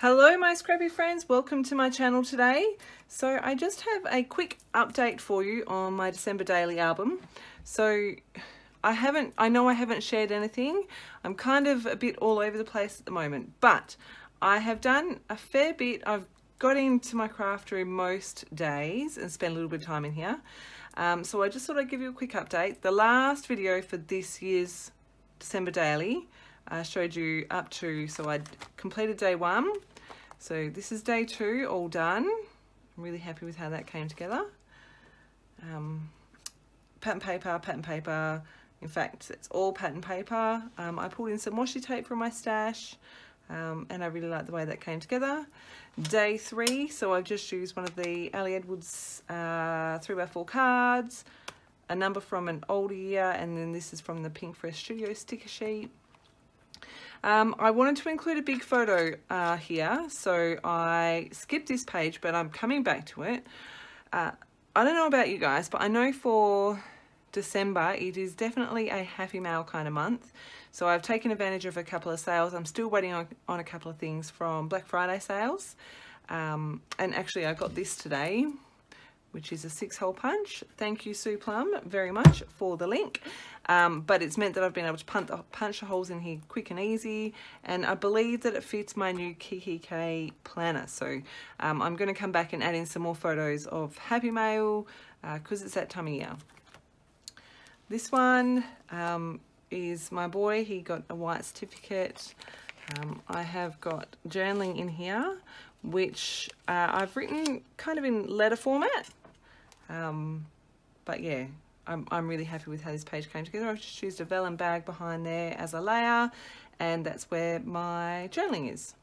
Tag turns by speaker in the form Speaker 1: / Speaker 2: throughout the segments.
Speaker 1: Hello my scrappy friends, welcome to my channel today. So I just have a quick update for you on my December daily album. So I haven't, I know I haven't shared anything. I'm kind of a bit all over the place at the moment, but I have done a fair bit. I've got into my craft room most days and spent a little bit of time in here. Um, so I just thought I'd give you a quick update. The last video for this year's December daily I showed you up to, so I'd completed day one. So this is day two, all done. I'm really happy with how that came together. Um, pattern paper, pattern paper. In fact, it's all pattern paper. Um, I pulled in some washi tape from my stash. Um, and I really like the way that came together. Day three, so I've just used one of the Ali Edwards uh, 3x4 cards, a number from an older year, and then this is from the Pink Fresh Studio sticker sheet. Um, I wanted to include a big photo uh, here, so I skipped this page, but I'm coming back to it. Uh, I don't know about you guys, but I know for December, it is definitely a happy mail kind of month. So I've taken advantage of a couple of sales. I'm still waiting on, on a couple of things from Black Friday sales. Um, and actually I got this today which is a six hole punch. Thank you, Sue Plum, very much for the link. Um, but it's meant that I've been able to punch the, punch the holes in here quick and easy. And I believe that it fits my new kikki.K planner. So um, I'm going to come back and add in some more photos of Happy Mail because uh, it's that time of year. This one um, is my boy. He got a white certificate. Um, I have got journaling in here, which uh, I've written kind of in letter format. Um, but yeah, I'm, I'm really happy with how this page came together. I've just used a vellum bag behind there as a layer and that's where my journaling is.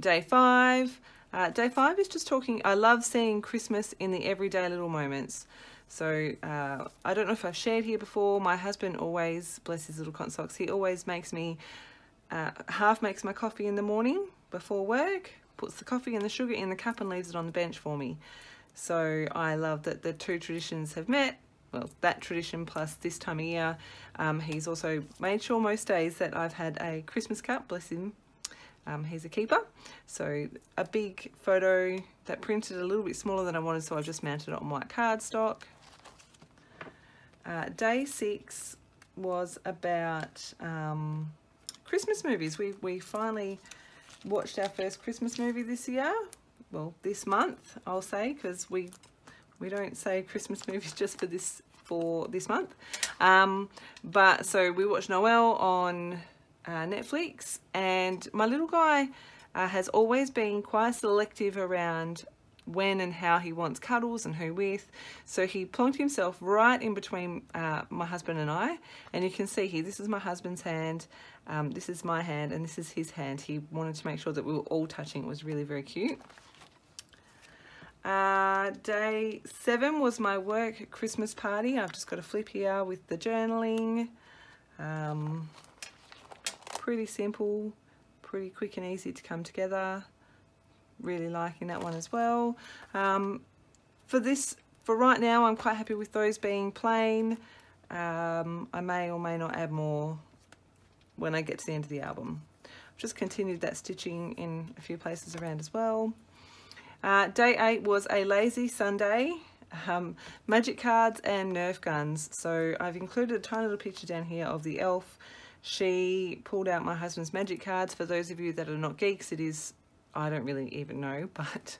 Speaker 1: Day five. Uh, day five is just talking, I love seeing Christmas in the everyday little moments. So uh, I don't know if I've shared here before, my husband always, bless his little cotton socks, he always makes me, uh, half makes my coffee in the morning before work, puts the coffee and the sugar in the cup and leaves it on the bench for me. So I love that the two traditions have met. Well, that tradition plus this time of year. Um, he's also made sure most days that I've had a Christmas cup, bless him. Um, he's a keeper. So a big photo that printed a little bit smaller than I wanted, so I've just mounted it on white cardstock. Uh, day six was about um, Christmas movies. We, we finally watched our first Christmas movie this year well this month I'll say because we we don't say Christmas movies just for this for this month um, but so we watched Noel on uh, Netflix and my little guy uh, has always been quite selective around when and how he wants cuddles and who with. So he plonked himself right in between uh, my husband and I. And you can see here, this is my husband's hand, um, this is my hand, and this is his hand. He wanted to make sure that we were all touching. It was really very cute. Uh, day seven was my work Christmas party. I've just got a flip here with the journaling. Um, pretty simple, pretty quick and easy to come together. Really liking that one as well. Um, for this, for right now, I'm quite happy with those being plain. Um, I may or may not add more when I get to the end of the album. I've just continued that stitching in a few places around as well. Uh, day eight was a lazy Sunday, um, magic cards and Nerf guns. So I've included a tiny little picture down here of the elf. She pulled out my husband's magic cards. For those of you that are not geeks, it is, I don't really even know, but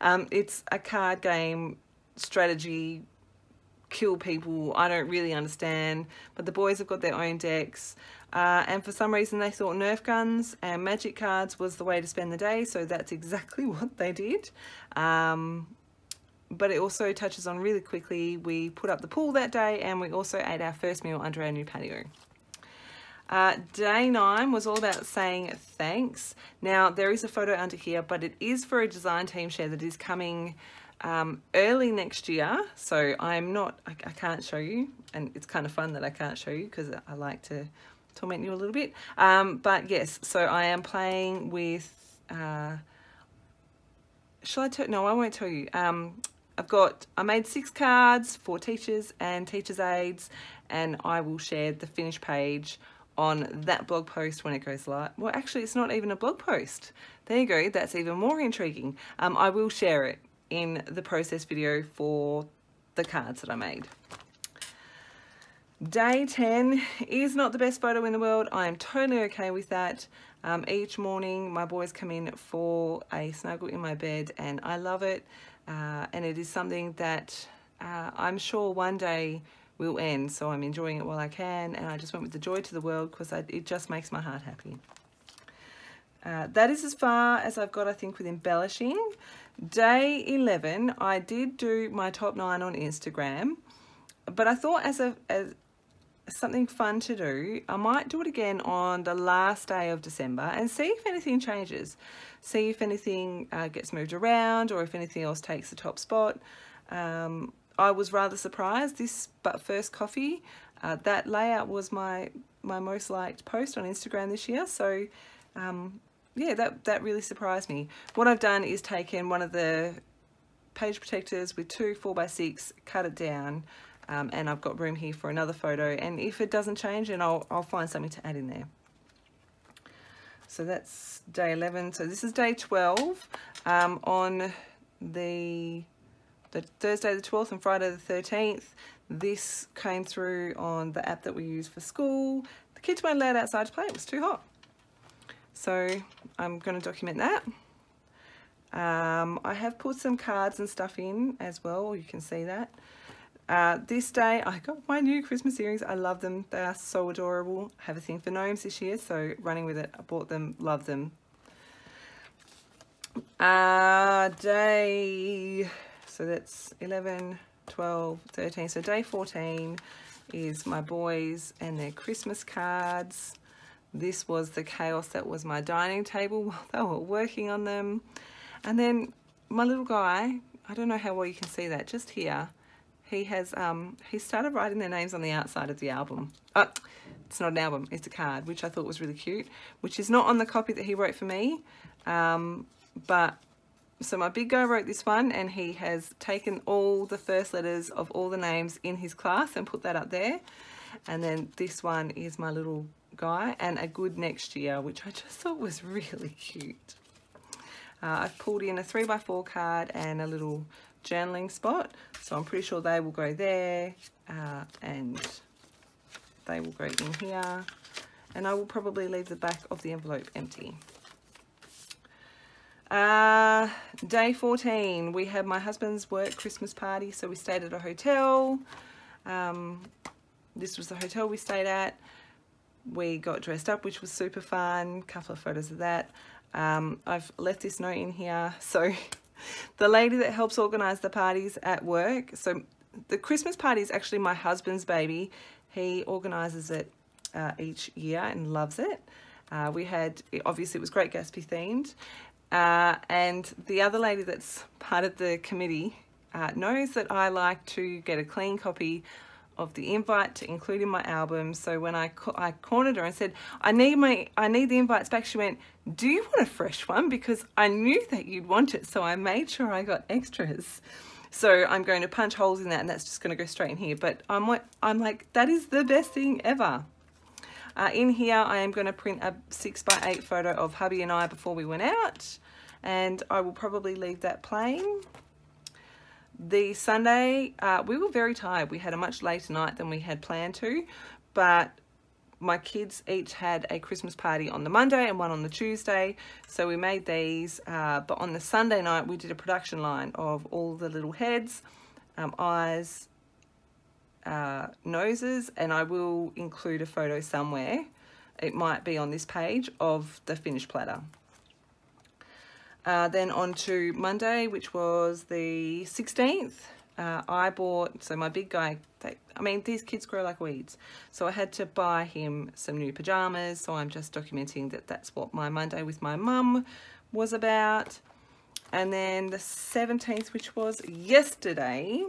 Speaker 1: um, it's a card game strategy kill people. I don't really understand, but the boys have got their own decks. Uh, and for some reason they thought Nerf guns and magic cards was the way to spend the day, so that's exactly what they did. Um, but it also touches on really quickly, we put up the pool that day and we also ate our first meal under our new patio. Uh, day nine was all about saying thanks. Now there is a photo under here, but it is for a design team share that is coming um, early next year. So I'm not, I, I, can't show you, and it's kind of fun that I can't show you because I like to torment you a little bit. Um, but yes, so I am playing with, uh, shall I tell, no, I won't tell you. Um, I've got, I made six cards for teachers and teachers aides, and I will share the finished page on that blog post when it goes live. Well, actually, it's not even a blog post. There you go. That's even more intriguing. Um, I will share it in the process video for the cards that I made. Day 10 is not the best photo in the world. I am totally okay with that. Um, each morning my boys come in for a snuggle in my bed and I love it. Uh, and it is something that uh, I'm sure one day will end. So I'm enjoying it while I can. And I just went with the joy to the world because it just makes my heart happy. Uh, that is as far as I've got, I think, with embellishing. Day 11, I did do my top nine on Instagram. But I thought as a as something fun to do, I might do it again on the last day of December and see if anything changes. See if anything uh, gets moved around or if anything else takes the top spot. Um, I was rather surprised this but first coffee uh, that layout was my my most liked post on Instagram this year so um, yeah that that really surprised me what I've done is taken one of the page protectors with two 4x6 cut it down um, and I've got room here for another photo and if it doesn't change then I'll, I'll find something to add in there so that's day 11 so this is day 12 um, on the the Thursday the 12th and Friday the 13th. This came through on the app that we use for school. The kids weren't allowed outside to play, it was too hot. So I'm going to document that. Um, I have put some cards and stuff in as well, you can see that. Uh, this day I got my new Christmas earrings. I love them. They are so adorable. I have a thing for gnomes this year, so running with it. I bought them, love them. Uh, day so that's 11, 12, 13. So day 14 is my boys and their Christmas cards. This was the chaos that was my dining table while they were working on them. And then my little guy, I don't know how well you can see that, just here, he has, um, he started writing their names on the outside of the album. Oh, it's not an album, it's a card, which I thought was really cute, which is not on the copy that he wrote for me, um, but so my big guy wrote this one and he has taken all the first letters of all the names in his class and put that up there. And then this one is my little guy and a good next year, which I just thought was really cute. Uh, I've pulled in a 3x4 card and a little journaling spot. So I'm pretty sure they will go there uh, and they will go in here. And I will probably leave the back of the envelope empty. Uh, day 14, we had my husband's work Christmas party, so we stayed at a hotel. Um, this was the hotel we stayed at. We got dressed up, which was super fun. couple of photos of that. Um, I've left this note in here. So the lady that helps organise the parties at work, so the Christmas party is actually my husband's baby. He organises it uh, each year and loves it. Uh, we had, obviously it was Great Gatsby themed uh, and the other lady that's part of the committee uh, knows that I like to get a clean copy of the invite to include in my album. So when I, I cornered her and said, I need my I need the invites back, she went, do you want a fresh one? Because I knew that you'd want it. So I made sure I got extras. So I'm going to punch holes in that and that's just going to go straight in here. But I'm like, I'm like, that is the best thing ever. Uh, in here, I am going to print a 6 by 8 photo of hubby and I before we went out. And I will probably leave that plain. The Sunday, uh, we were very tired. We had a much later night than we had planned to. But my kids each had a Christmas party on the Monday and one on the Tuesday. So we made these. Uh, but on the Sunday night, we did a production line of all the little heads, um, eyes, uh, noses and I will include a photo somewhere. It might be on this page of the finished platter. Uh, then on to Monday, which was the 16th, uh, I bought, so my big guy, they, I mean, these kids grow like weeds. So I had to buy him some new pajamas. So I'm just documenting that that's what my Monday with my mum was about. And then the 17th, which was yesterday,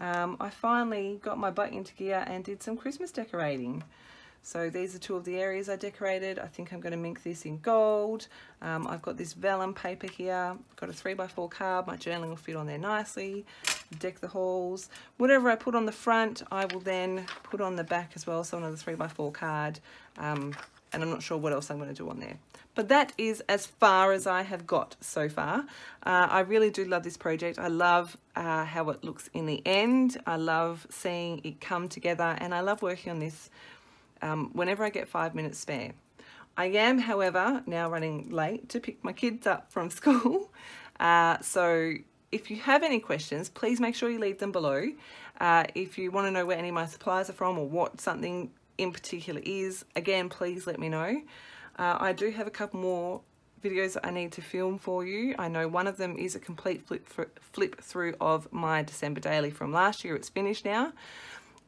Speaker 1: um, I finally got my butt into gear and did some Christmas decorating. So these are two of the areas I decorated. I think I'm going to mink this in gold. Um, I've got this vellum paper here. Got a 3x4 card. My journaling will fit on there nicely. deck the halls. Whatever I put on the front, I will then put on the back as well. So another 3x4 card. Um, and I'm not sure what else I'm going to do on there. But that is as far as I have got so far. Uh, I really do love this project. I love uh, how it looks in the end. I love seeing it come together and I love working on this um, whenever I get five minutes spare. I am, however, now running late to pick my kids up from school. Uh, so if you have any questions, please make sure you leave them below. Uh, if you want to know where any of my supplies are from or what something in particular is, again, please let me know. Uh, I do have a couple more videos that I need to film for you. I know one of them is a complete flip, flip through of my December daily from last year. It's finished now.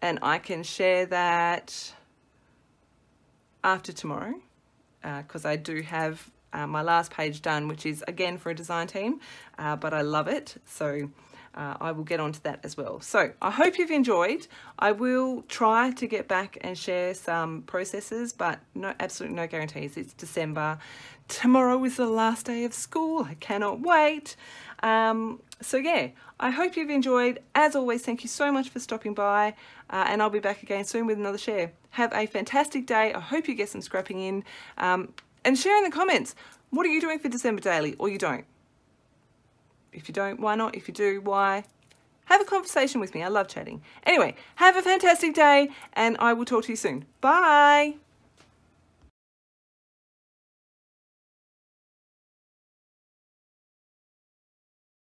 Speaker 1: And I can share that after tomorrow because uh, I do have uh, my last page done, which is again for a design team, uh, but I love it. So uh, I will get onto that as well. So I hope you've enjoyed. I will try to get back and share some processes, but no, absolutely no guarantees. It's December. Tomorrow is the last day of school. I cannot wait. Um, so yeah, I hope you've enjoyed. As always, thank you so much for stopping by uh, and I'll be back again soon with another share. Have a fantastic day. I hope you get some scrapping in um, and share in the comments. What are you doing for December Daily or you don't? If you don't, why not? If you do, why? Have a conversation with me. I love chatting. Anyway, have a fantastic day and I will talk to you soon. Bye.